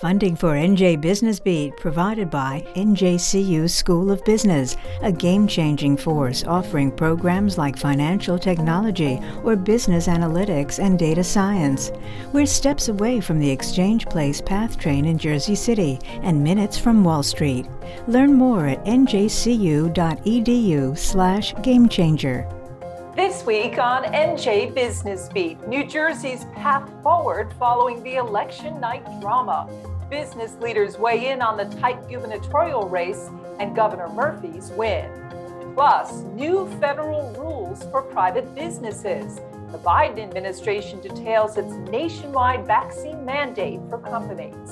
Funding for NJ Business Beat provided by NJCU School of Business, a game changing force offering programs like financial technology or business analytics and data science. We're steps away from the Exchange Place PATH train in Jersey City and minutes from Wall Street. Learn more at njcu.edu/slash gamechanger. This week on NJ Business Beat, New Jersey's path forward following the election night drama. Business leaders weigh in on the tight gubernatorial race and Governor Murphy's win. Plus, new federal rules for private businesses. The Biden administration details its nationwide vaccine mandate for companies.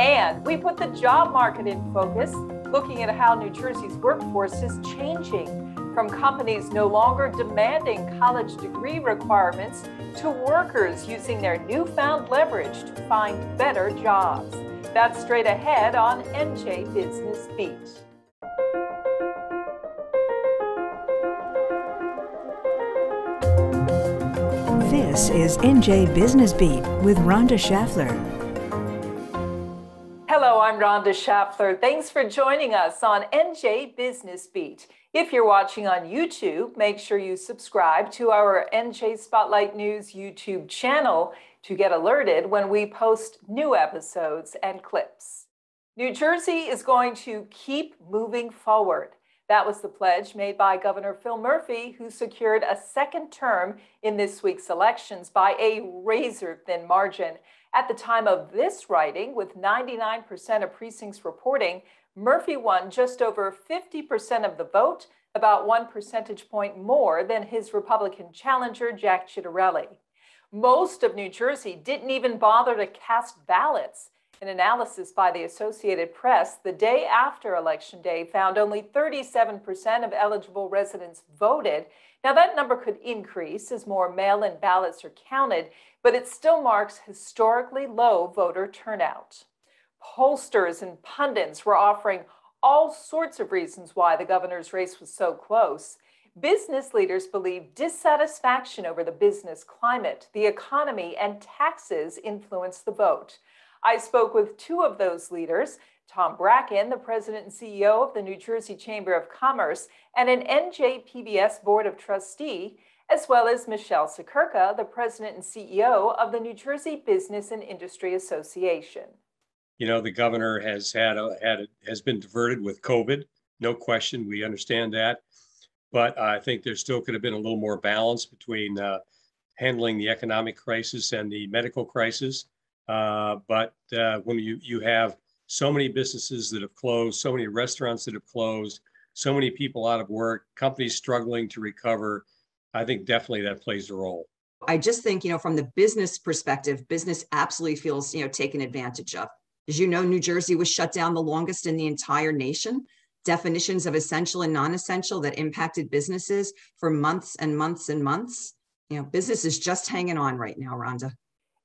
And we put the job market in focus, looking at how New Jersey's workforce is changing from companies no longer demanding college degree requirements to workers using their newfound leverage to find better jobs. That's straight ahead on NJ Business Beat. This is NJ Business Beat with Rhonda Schaffler. Hello, I'm Rhonda Schaffler. Thanks for joining us on NJ Business Beat. If you're watching on YouTube, make sure you subscribe to our NJ Spotlight News YouTube channel to get alerted when we post new episodes and clips. New Jersey is going to keep moving forward. That was the pledge made by Governor Phil Murphy, who secured a second term in this week's elections by a razor thin margin. At the time of this writing, with 99% of precincts reporting, Murphy won just over 50% of the vote, about one percentage point more than his Republican challenger, Jack Ciattarelli. Most of New Jersey didn't even bother to cast ballots. An analysis by the Associated Press the day after Election Day found only 37% of eligible residents voted. Now, that number could increase as more mail in ballots are counted, but it still marks historically low voter turnout pollsters and pundits were offering all sorts of reasons why the governor's race was so close. Business leaders believe dissatisfaction over the business climate, the economy, and taxes influenced the vote. I spoke with two of those leaders Tom Bracken, the president and CEO of the New Jersey Chamber of Commerce, and an NJPBS Board of Trustee, as well as Michele Siekerka, the president and CEO of the New Jersey Business and Industry Association you know the governor has had a, had a, has been diverted with covid. No question we understand that. But i think there still could have been a little more balance between uh, handling the economic crisis and the medical crisis. Uh, but uh, when you you have so many businesses that have closed so many restaurants that have closed so many people out of work companies struggling to recover i think definitely that plays a role. I just think, you know, from the business perspective, business absolutely feels, you know, taken advantage of. As you know, New Jersey was shut down the longest in the entire nation. Definitions of essential and non essential that impacted businesses for months and months and months. You know, business is just hanging on right now, Rhonda.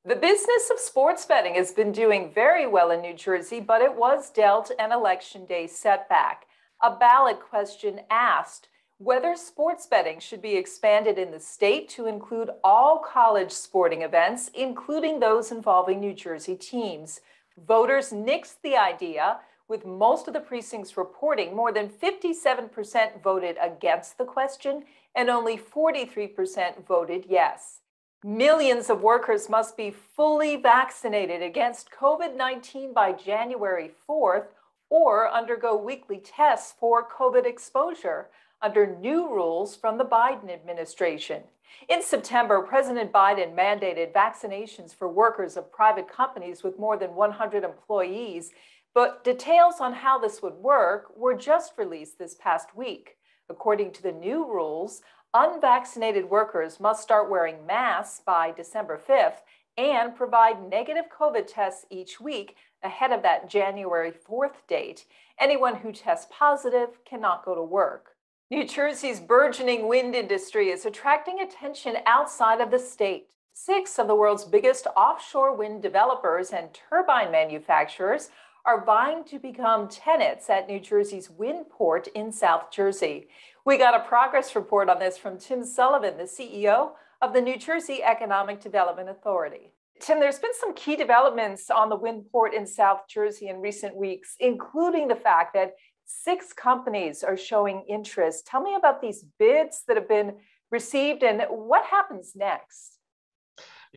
The business of sports betting has been doing very well in New Jersey, but it was dealt an election day setback. A ballot question asked whether sports betting should be expanded in the state to include all college sporting events, including those involving New Jersey teams. Voters nixed the idea, with most of the precincts reporting more than 57% voted against the question and only 43% voted yes. Millions of workers must be fully vaccinated against COVID 19 by January 4th or undergo weekly tests for COVID exposure under new rules from the Biden administration. In September, President Biden mandated vaccinations for workers of private companies with more than 100 employees, but details on how this would work were just released this past week. According to the new rules, unvaccinated workers must start wearing masks by December 5th and provide negative COVID tests each week ahead of that January 4th date. Anyone who tests positive cannot go to work. New Jersey's burgeoning wind industry is attracting attention outside of the state. Six of the world's biggest offshore wind developers and turbine manufacturers are vying to become tenants at New Jersey's wind port in South Jersey. We got a progress report on this from Tim Sullivan, the CEO of the New Jersey Economic Development Authority. Tim, there's been some key developments on the wind port in South Jersey in recent weeks, including the fact that six companies are showing interest. Tell me about these bids that have been received and what happens next.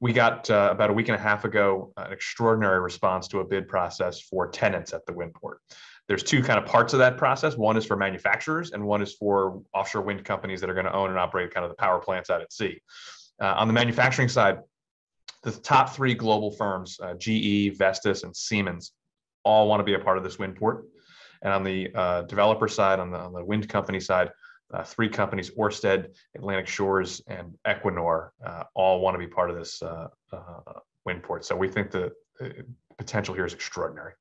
We got uh, about a week and a half ago an extraordinary response to a bid process for tenants at the wind port. There's two kind of parts of that process. One is for manufacturers, and one is for offshore wind companies that are going to own and operate kind of the power plants out at sea. Uh, on the manufacturing side, the top three global firms, uh, GE, Vestas, and Siemens, all want to be a part of this wind port. And on the uh, developer side, on the, on the wind company side, uh, three companies, Orsted, Atlantic Shores, and Equinor, uh, all want to be part of this uh, uh, wind port. So we think the, the potential here is extraordinary.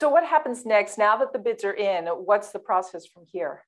So what happens next now that the bids are in? What's the process from here?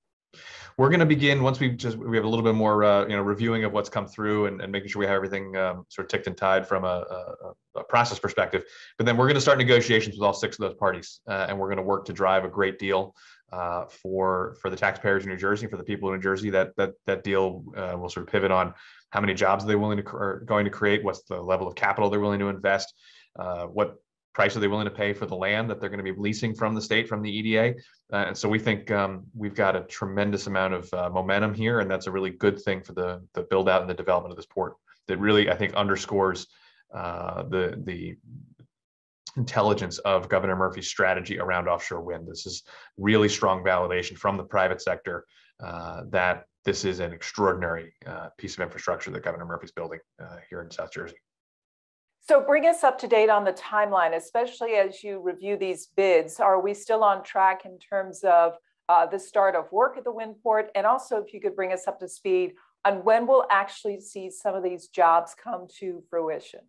We're going to begin once we just we have a little bit more uh, you know reviewing of what's come through and, and making sure we have everything um, sort of ticked and tied from a, a, a, process perspective. But then we're going to start negotiations with all six of those parties uh, and we're going to work to drive a great deal uh, for for the taxpayers in New Jersey for the people in New Jersey that that that deal uh, will sort of pivot on how many jobs they're they willing to are going to create what's the level of capital they're willing to invest uh, what price are they willing to pay for the land that they're going to be leasing from the state from the EDA? Uh, and so we think um, we've got a tremendous amount of uh, momentum here, and that's a really good thing for the the build out and the development of this port. That really I think underscores uh, the the intelligence of Governor Murphy's strategy around offshore wind. This is really strong validation from the private sector uh, that this is an extraordinary uh, piece of infrastructure that Governor Murphy's building uh, here in South Jersey. So bring us up to date on the timeline, especially as you review these bids. Are we still on track in terms of uh, the start of work at the wind port? And also if you could bring us up to speed on when we'll actually see some of these jobs come to fruition.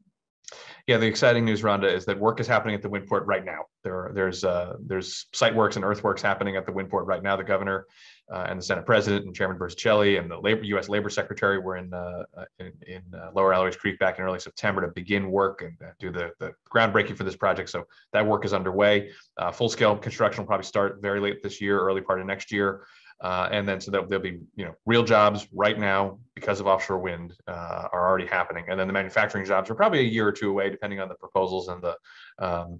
Yeah, the exciting news, Rhonda, is that work is happening at the wind port right now. There, there's uh, there's site works and earthworks happening at the wind port right now. The governor uh, and the Senate President and Chairman Bertuccelli and the labor, U.S. Labor Secretary were in uh, uh, in, in uh, Lower Alloways Creek back in early September to begin work and uh, do the, the groundbreaking for this project. So that work is underway. full scale construction will probably start very late this year, early part of next year. Uh, and then so that there'll be you know real jobs right now because of offshore wind uh, are already happening, and then the manufacturing jobs are probably a year or two away, depending on the proposals and the um,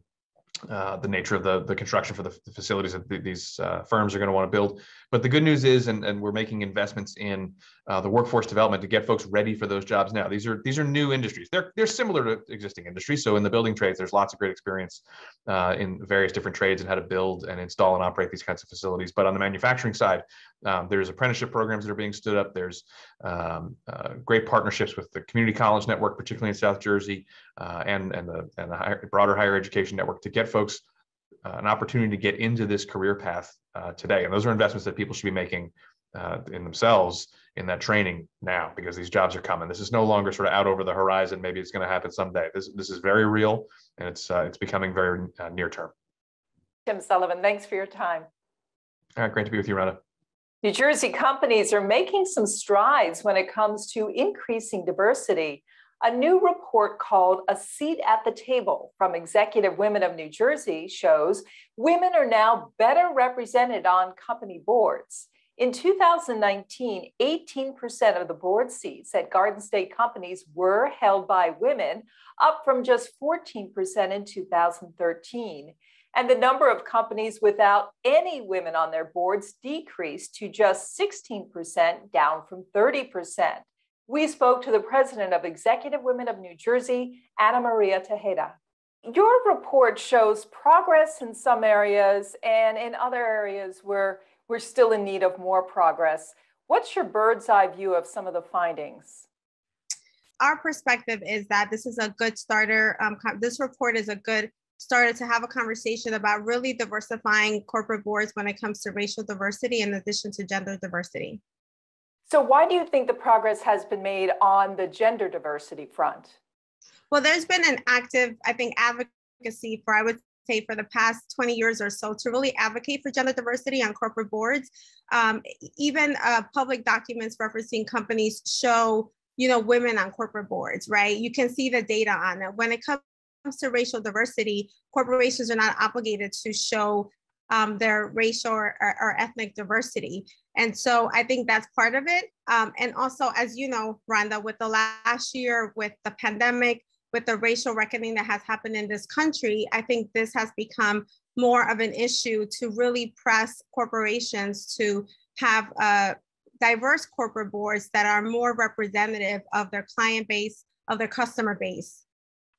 uh, the nature of the, the construction for the, the facilities that these uh, firms are going to want to build. But the good news is, and, and we're making investments in uh, the workforce development to get folks ready for those jobs now. These are these are new industries. They're they're similar to existing industries. So in the building trades, there's lots of great experience uh, in various different trades and how to build and install and operate these kinds of facilities. But on the manufacturing side, um, there's apprenticeship programs that are being stood up. There's um, uh, great partnerships with the community college network, particularly in South Jersey, uh, and and the and the higher, broader higher education network to get folks uh, an opportunity to get into this career path uh, today. And those are investments that people should be making uh, in themselves in that training now because these jobs are coming. This is no longer sort of out over the horizon. Maybe it's going to happen someday. This this is very real and it's uh, it's becoming very uh, near term. Tim Sullivan, thanks for your time. All right, great to be with you, Rhonda. New Jersey companies are making some strides when it comes to increasing diversity. A new report called A Seat at the Table from Executive Women of New Jersey shows women are now better represented on company boards. In 2019, 18% of the board seats at Garden State companies were held by women, up from just 14% in 2013. And the number of companies without any women on their boards decreased to just 16%, down from 30%. We spoke to the president of Executive Women of New Jersey, Anna Maria Tejeda. Your report shows progress in some areas and in other areas where we're still in need of more progress. What's your bird's eye view of some of the findings? Our perspective is that this is a good starter. Um, this report is a good starter to have a conversation about really diversifying corporate boards when it comes to racial diversity in addition to gender diversity. So, why do you think the progress has been made on the gender diversity front? Well, there's been an active, I think, advocacy for, I would say for the past 20 years or so to really advocate for gender diversity on corporate boards. Um, even uh, public documents referencing companies show, you know, women on corporate boards, right? You can see the data on it. When it comes to racial diversity, corporations are not obligated to show um, their racial or, or, or, ethnic diversity. And so I think that's part of it. Um, and also, as you know, Rhonda, with the last year, with the pandemic, with the racial reckoning that has happened in this country, I think this has become more of an issue to really press corporations to have uh, diverse corporate boards that are more representative of their client base, of their customer base.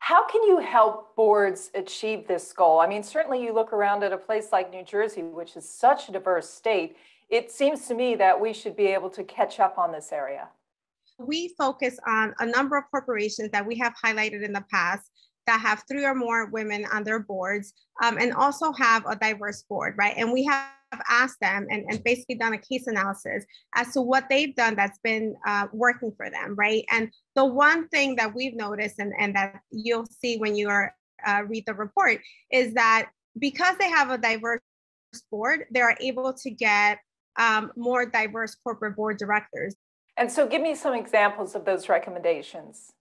How can you help boards achieve this goal? I mean, certainly you look around at a place like New Jersey, which is such a diverse state. It seems to me that we should be able to catch up on this area. We focus on a number of corporations that we have highlighted in the past that have three or more women on their boards um, and also have a diverse board, right? And we have asked them and, and basically done a case analysis as to what they've done that's been uh, working for them, right? And the one thing that we've noticed and, and that you'll see when you are, uh, read the report is that because they have a diverse board, they are able to get um, more diverse corporate board directors. And so give me some examples of those recommendations.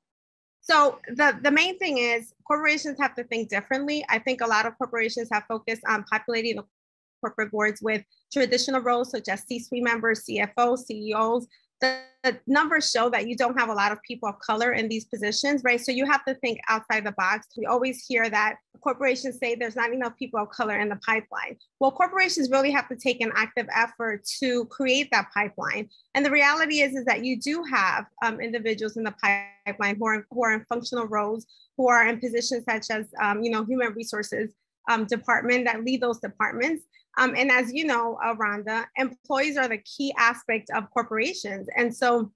So the, the main thing is corporations have to think differently. I think a lot of corporations have focused on populating the corporate boards with traditional roles such as C-suite members, CFOs, CEOs. The, numbers show that you don't have a lot of people of color in these positions, right? So you have to think outside the box. We always hear that corporations say there's not enough people of color in the pipeline. Well, corporations really have to take an active effort to create that pipeline. And the reality is, is that you do have um, individuals in the pipeline who are, who are in functional roles, who are in positions such as, um, you know, human resources um, department that lead those departments. Um, and as you know, uh, Rhonda, employees are the key aspect of corporations. And so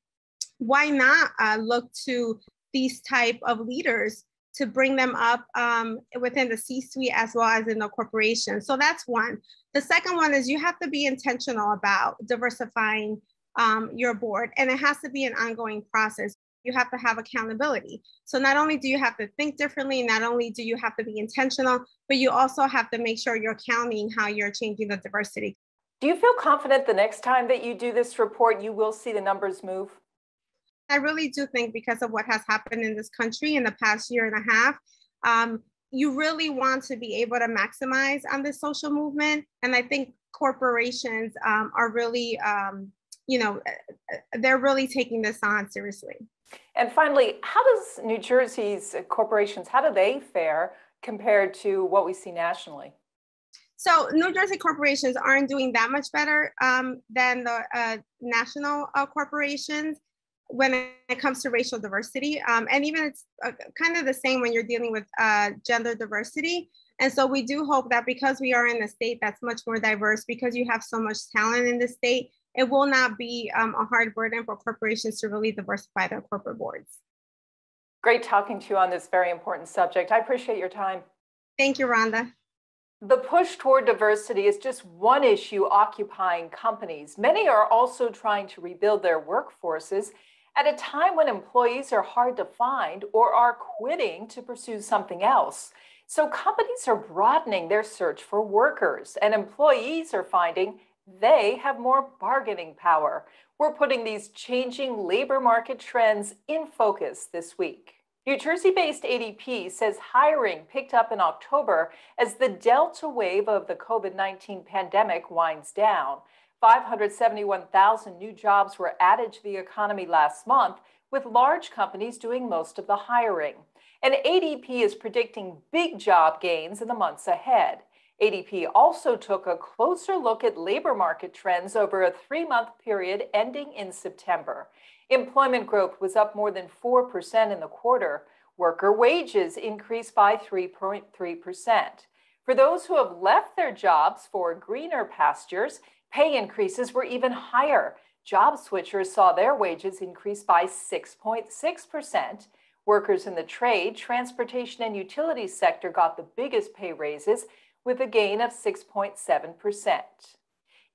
why not uh, look to these type of leaders to bring them up um, within the C-suite as well as in the corporation. So that's one. The second one is you have to be intentional about diversifying um, your board and it has to be an ongoing process you have to have accountability. So not only do you have to think differently, not only do you have to be intentional, but you also have to make sure you're counting how you're changing the diversity. Do you feel confident the next time that you do this report, you will see the numbers move? I really do think because of what has happened in this country in the past year and a half, um, you really want to be able to maximize on this social movement. And I think corporations um, are really, um, you know, they're really taking this on seriously. And finally, how does New Jersey's corporations, how do they fare compared to what we see nationally? So New Jersey corporations aren't doing that much better um, than the uh, national uh, corporations when it comes to racial diversity. Um, and even it's uh, kind of the same when you're dealing with uh, gender diversity. And so we do hope that because we are in a state that's much more diverse, because you have so much talent in the state, it will not be um, a hard burden for corporations to really diversify their corporate boards. Great talking to you on this very important subject. I appreciate your time. Thank you, Rhonda. The push toward diversity is just one issue occupying companies. Many are also trying to rebuild their workforces at a time when employees are hard to find or are quitting to pursue something else. So companies are broadening their search for workers, and employees are finding they have more bargaining power. We're putting these changing labor market trends in focus this week. New Jersey based ADP says hiring picked up in October as the Delta wave of the COVID 19 pandemic winds down. 571,000 new jobs were added to the economy last month, with large companies doing most of the hiring. And ADP is predicting big job gains in the months ahead. ADP also took a closer look at labor market trends over a three month period ending in September. Employment growth was up more than 4% in the quarter. Worker wages increased by 3.3%. For those who have left their jobs for greener pastures, pay increases were even higher. Job switchers saw their wages increase by 6.6%. Workers in the trade, transportation, and utilities sector got the biggest pay raises with a gain of 6.7%.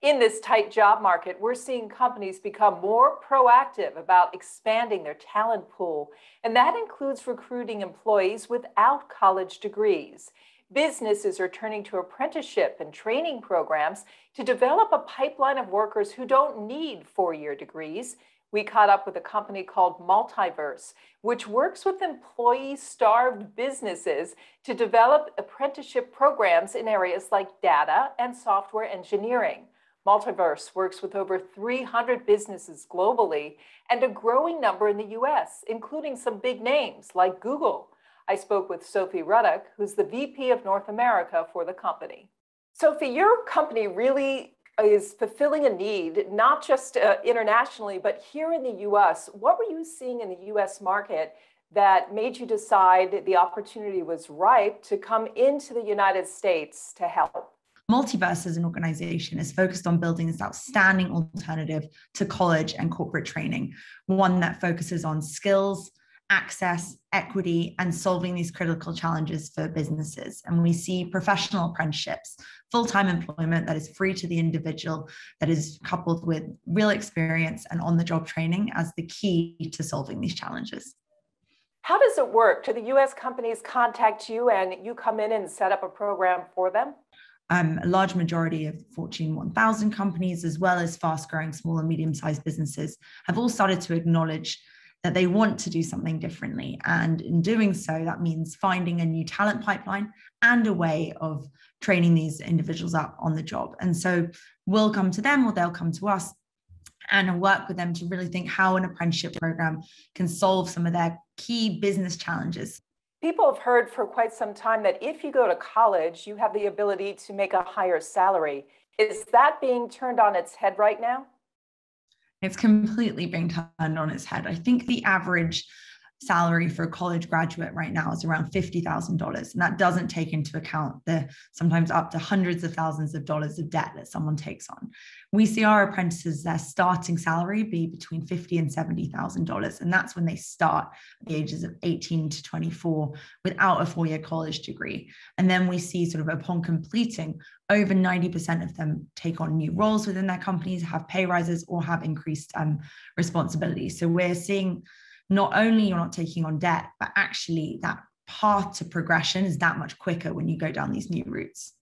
In this tight job market, we're seeing companies become more proactive about expanding their talent pool, and that includes recruiting employees without college degrees. Businesses are turning to apprenticeship and training programs to develop a pipeline of workers who don't need four year degrees we caught up with a company called Multiverse, which works with employee starved businesses to develop apprenticeship programs in areas like data and software engineering. Multiverse works with over 300 businesses globally and a growing number in the US, including some big names like Google. I spoke with Sophie Ruddock, who's the VP of North America for the company. Sophie, your company really is fulfilling a need, not just uh, internationally, but here in the US. What were you seeing in the US market that made you decide the opportunity was ripe to come into the United States to help? Multiverse as an organization is focused on building this outstanding alternative to college and corporate training, one that focuses on skills, access, equity, and solving these critical challenges for businesses. And we see professional apprenticeships, full time employment that is free to the individual, that is coupled with real experience and on the job training as the key to solving these challenges. How does it work? Do the US companies contact you and you come in and set up a program for them? Um, a large majority of Fortune 1000 companies, as well as fast growing small and medium sized businesses, have all started to acknowledge that they want to do something differently. And in doing so, that means finding a new talent pipeline and a way of training these individuals up on the job. And so we'll come to them or they'll come to us and work with them to really think how an apprenticeship program can solve some of their key business challenges. People have heard for quite some time that if you go to college, you have the ability to make a higher salary. Is that being turned on its head right now? It's completely being turned on its head. I think the average salary for a college graduate right now is around $50,000. And that doesn't take into account the sometimes up to hundreds of thousands of dollars of debt that someone takes on. We see our apprentices, their starting salary be between $50 and $70,000. And that's when they start at the ages of 18 to 24 without a four year college degree. And then we see sort of upon completing, over 90% of them take on new roles within their companies, have pay rises, or have increased um, responsibilities. So we're seeing not only you're not taking on debt, but actually that path to progression is that much quicker when you go down these new routes.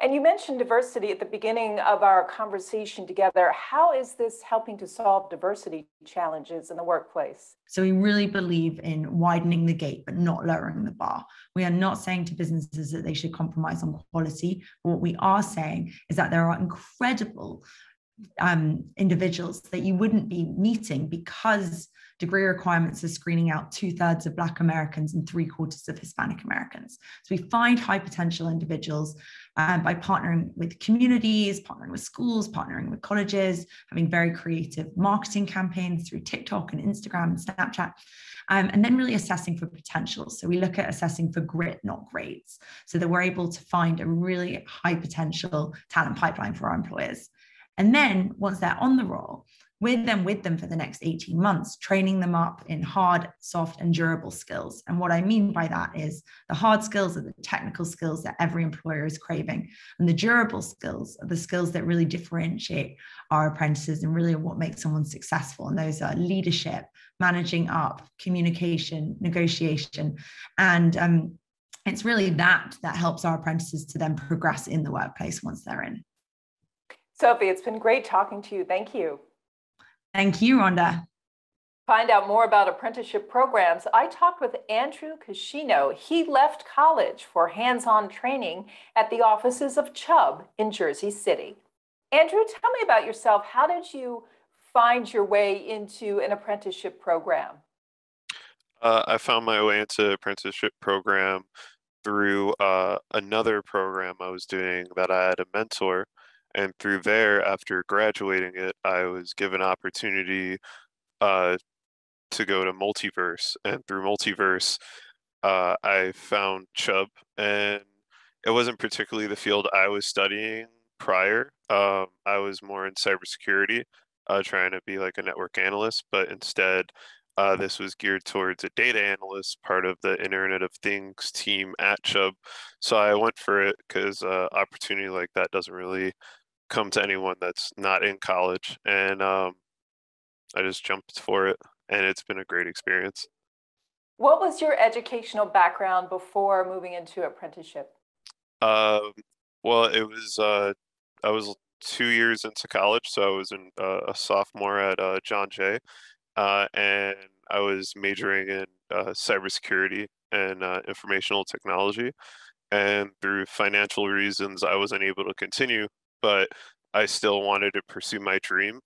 And you mentioned diversity at the beginning of our conversation together. How is this helping to solve diversity challenges in the workplace? So, we really believe in widening the gate, but not lowering the bar. We are not saying to businesses that they should compromise on quality. What we are saying is that there are incredible um, individuals that you wouldn't be meeting because degree requirements are screening out two thirds of Black Americans and three quarters of Hispanic Americans. So we find high potential individuals um, by partnering with communities, partnering with schools, partnering with colleges, having very creative marketing campaigns through TikTok and Instagram and Snapchat. Um, and then really assessing for potential. So we look at assessing for grit, not grades, so that we're able to find a really high potential talent pipeline for our employers. And then once they're on the roll, we're then with them for the next 18 months, training them up in hard, soft, and durable skills. And what I mean by that is the hard skills are the technical skills that every employer is craving. And the durable skills are the skills that really differentiate our apprentices and really what makes someone successful. And those are leadership, managing up, communication, negotiation. And um, it's really that that helps our apprentices to then progress in the workplace once they're in. Sophie, it's been great talking to you. Thank you. Thank you, Rhonda. Find out more about apprenticeship programs. I talked with Andrew Cascino. He left college for hands on training at the offices of Chubb in Jersey City. Andrew, tell me about yourself. How did you find your way into an apprenticeship program? Uh, I found my way into apprenticeship program through uh, another program I was doing that I had a mentor and through there after graduating it i was given opportunity uh, to go to multiverse and through multiverse uh, i found chubb and it wasn't particularly the field i was studying prior um, i was more in cybersecurity uh, trying to be like a network analyst but instead uh, this was geared towards a data analyst, part of the Internet of Things team at Chubb. So I went for it because uh, opportunity like that doesn't really come to anyone that's not in college, and um, I just jumped for it, and it's been a great experience. What was your educational background before moving into apprenticeship? Um, well, it was uh, I was two years into college, so I was in, uh, a sophomore at uh, John Jay, uh, and I was majoring in uh, cybersecurity and uh, informational technology. And through financial reasons, I wasn't able to continue but I still wanted to pursue my dream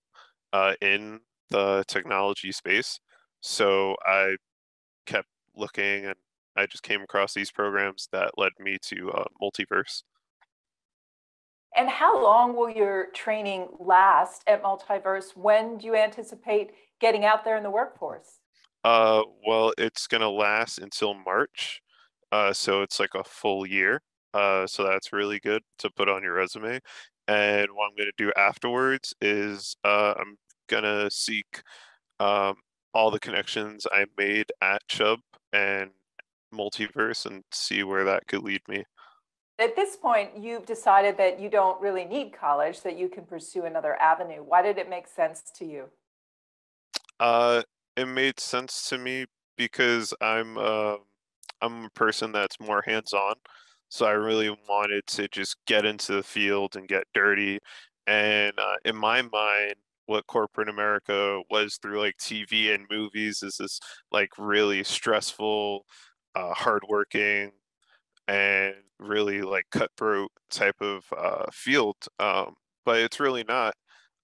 uh, in the technology space. So I kept looking and I just came across these programs that led me to uh, Multiverse. And how long will your training last at Multiverse? When do you anticipate getting out there in the workforce? Uh, well, it's gonna last until March, uh, so it's like a full year. Uh, so that's really good to put on your resume. And what I'm gonna do afterwards is uh, I'm gonna seek um, all the connections I made at Chubb and Multiverse and see where that could lead me. At this point, you've decided that you don't really need college, that you can pursue another avenue. Why did it make sense to you? Uh, it made sense to me because I'm uh, I'm a person that's more hands-on. So I really wanted to just get into the field and get dirty. And uh, in my mind, what corporate America was through like TV and movies is this like really stressful, uh, hardworking, and really like cutthroat type of uh, field. Um, but it's really not.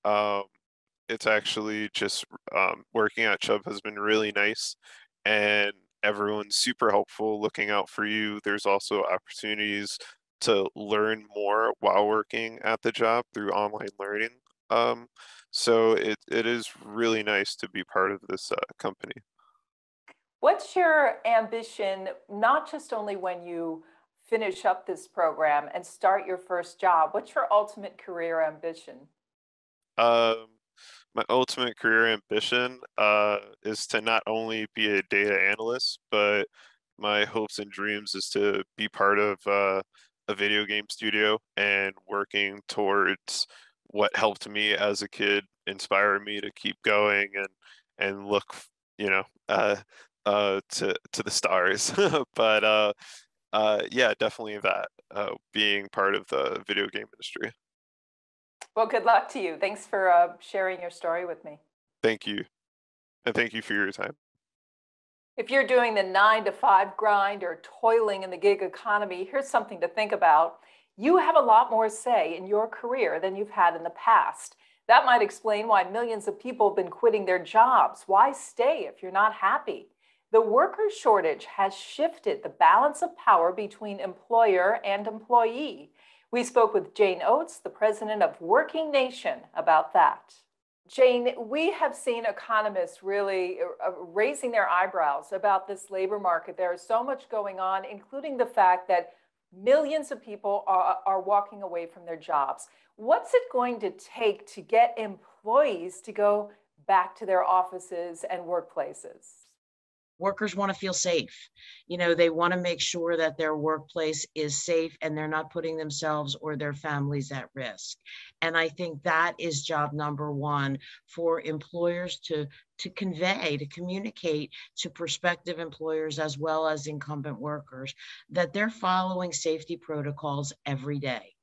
Um, it's actually just um, working at Chubb has been really nice, and everyone's super helpful, looking out for you. There's also opportunities to learn more while working at the job through online learning. Um, so it, it is really nice to be part of this uh, company. What's your ambition, not just only when you finish up this program and start your first job? What's your ultimate career ambition? Um, my ultimate career ambition uh, is to not only be a data analyst, but my hopes and dreams is to be part of uh, a video game studio and working towards what helped me as a kid, inspire me to keep going and and look, you know, uh, uh, to to the stars. but uh, uh, yeah, definitely that uh, being part of the video game industry. Well, good luck to you. Thanks for uh, sharing your story with me. Thank you, and thank you for your time. If you're doing the nine to five grind or toiling in the gig economy, here's something to think about. You have a lot more say in your career than you've had in the past. That might explain why millions of people have been quitting their jobs. Why stay if you're not happy? The worker shortage has shifted the balance of power between employer and employee. We spoke with Jane Oates, the president of Working Nation, about that. Jane, we have seen economists really uh, uh, raising their eyebrows about this labor market. There is so much going on, including the fact that millions of people are, are walking away from their jobs. What's it going to take to get employees to go back to their offices and workplaces? Workers want to feel safe. You know, they want to make sure that their workplace is safe and they're not putting themselves or their families at risk. And I think that is job number one for employers to, to convey, to communicate to prospective employers as well as incumbent workers that they're following safety protocols every day.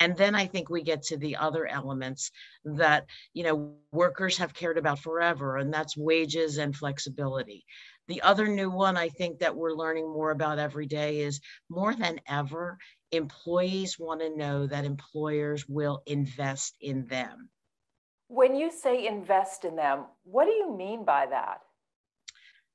And then I think we get to the other elements that, you know, workers have cared about forever, and that's wages and flexibility. The other new one I think that we're learning more about every day is more than ever, employees want to know that employers will invest in them. When you say invest in them, what do you mean by that?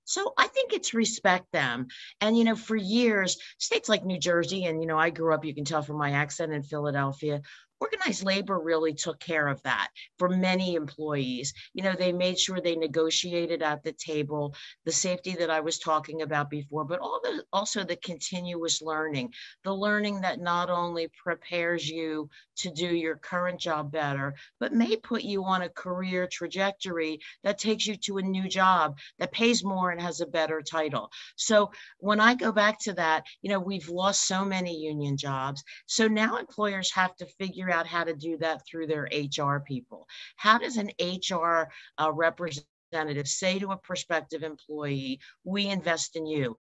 So I think it's respect them. And, you know, for years, states like New Jersey, and, you know, I grew up, you can tell from my accent in Philadelphia, organized labor really took care of that for many employees. You know, they made sure they negotiated at the table the safety that I was talking about before, but all the, also the continuous learning, the learning that not only prepares you to do your current job better, but may put you on a career trajectory that takes you to a new job that pays more and has a better title. So when I go back to that, you know, we've lost so many union jobs. So now employers have to figure figure out how to do that through their HR people. How does an HR uh, representative say to a prospective employee, we invest in you?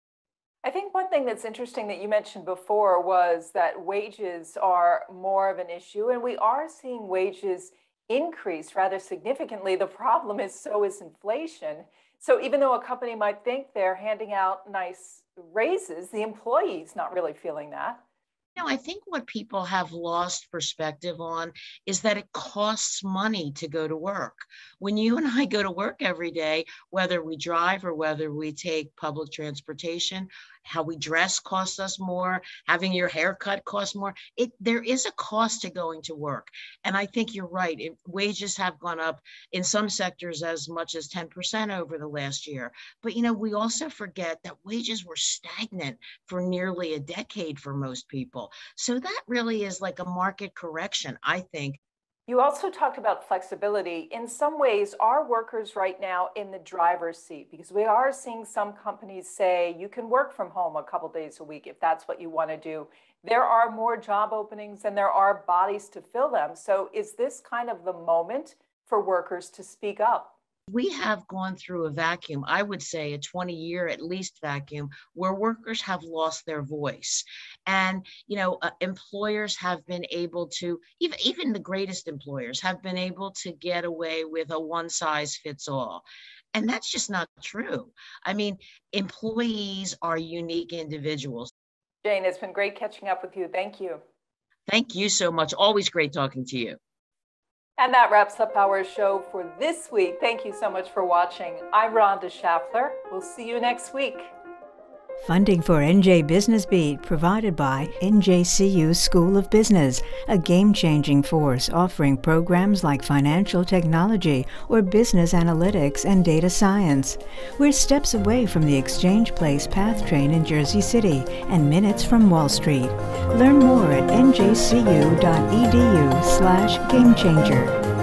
I think one thing that's interesting that you mentioned before was that wages are more of an issue, and we are seeing wages increase rather significantly. The problem is so is inflation. So even though a company might think they're handing out nice raises, the employee's not really feeling that. No, I think what people have lost perspective on is that it costs money to go to work. When you and I go to work every day, whether we drive or whether we take public transportation, how we dress costs us more, having your hair cut costs more. It there is a cost to going to work. And I think you're right. It, wages have gone up in some sectors as much as 10% over the last year. But you know, we also forget that wages were stagnant for nearly a decade for most people. So that really is like a market correction, I think, you also talked about flexibility. In some ways, are workers right now in the driver's seat? Because we are seeing some companies say you can work from home a couple days a week if that's what you want to do. There are more job openings than there are bodies to fill them. So, is this kind of the moment for workers to speak up? We have gone through a vacuum, I would say a 20 year at least vacuum, where workers have lost their voice. And, you know, uh, employers have been able to, even, even the greatest employers have been able to get away with a one size fits all. And that's just not true. I mean, employees are unique individuals. Jane, it's been great catching up with you. Thank you. Thank you so much. Always great talking to you. And that wraps up our show for this week. Thank you so much for watching. I'm Rhonda Schaffler. We'll see you next week. Funding for NJ Business Beat provided by NJCU School of Business, a game changing force offering programs like financial technology or business analytics and data science. We're steps away from the Exchange Place PATH train in Jersey City and minutes from Wall Street. Learn more at njcu.edu/slash gamechanger.